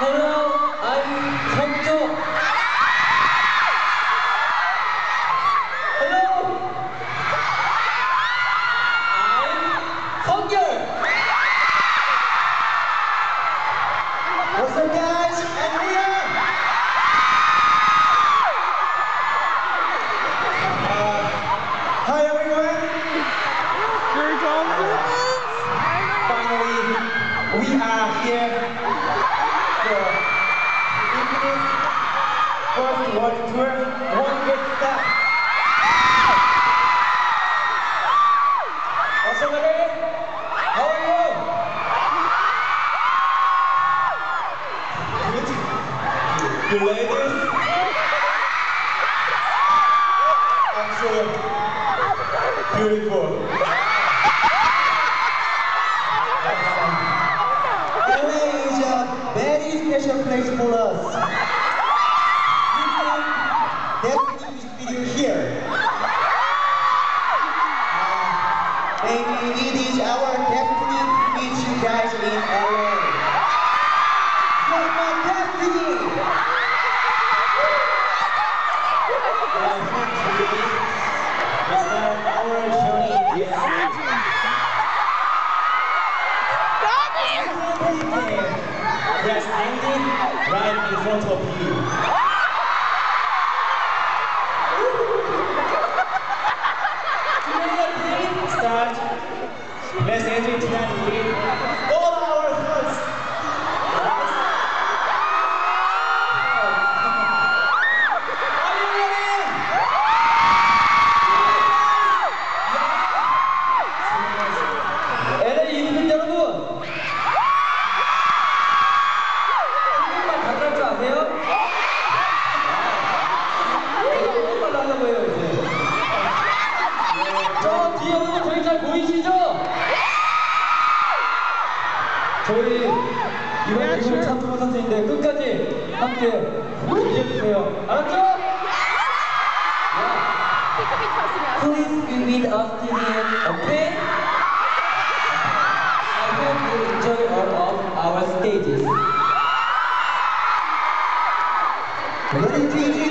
Hello, I'm Hongjo. Hello, I'm Hongyo. What's up, guys? And we are. we are here How are you? I'm so beautiful. It is our destiny to meet you guys in LA. You're my destiny! Uh, thankfully, it's not our journey yet. That's ending right in front of you. 이번 미국 참투 선수인데 끝까지 함께 즐겨주세요. 알았죠? Please be with us till the end, okay? I hope you enjoy all of our stages. Ready